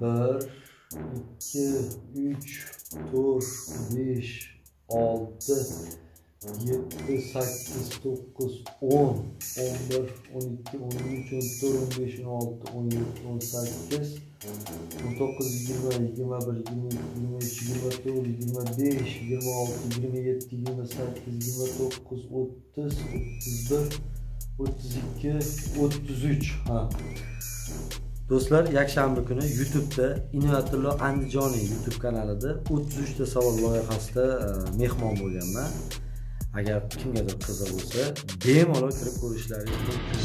bir ikki uch to'rt besh olti yetti sakkiz to'qqiz o'n o'n bir o'n ikki o'n uch o'n to'rt o'n besh o'n olti o'n yetti o'n sakkiz o'n to'qqiz yigirma yigirma bir yigirma ikki yigirma uch yigirma to'rt yigirma besh yigirma olti yigirma yetti yigirma sakkiz yigirma to'qqiz o'ttiz o'ttiz bir o'ttiz ikki o'ttiz uch ha do'stlar yakshanba kuni youtubeda inoyatullo andijoniy youtube kanalida o'ttiz uchta savol loyihasida e, mehmon bo'lganman. Agar kimgadir qiziq bo'lsa bemalol kirib ko'rishlaringiz mumkin.